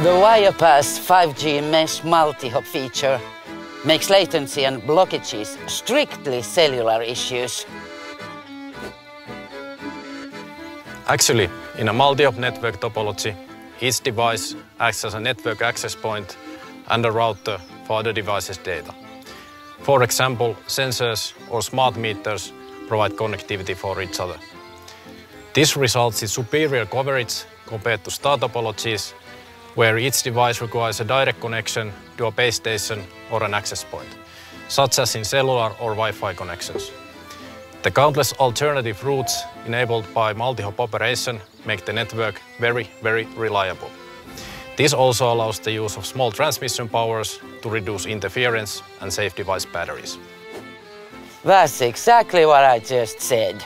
The Wirepas 5G mesh multi-hop feature makes latency and blockages strictly cellular issues. Actually, in a multi-hop network topology, each device acts as a network access point and a router for other devices' data. For example, sensors or smart meters provide connectivity for each other. This results in superior coverage compared to star topologies, where each device requires a direct connection to a base station or an access point, such as in cellular or Wi-Fi connections. The countless alternative routes enabled by multi-hop operation make the network very, very reliable. This also allows the use of small transmission powers to reduce interference and save device batteries. That's exactly what I just said.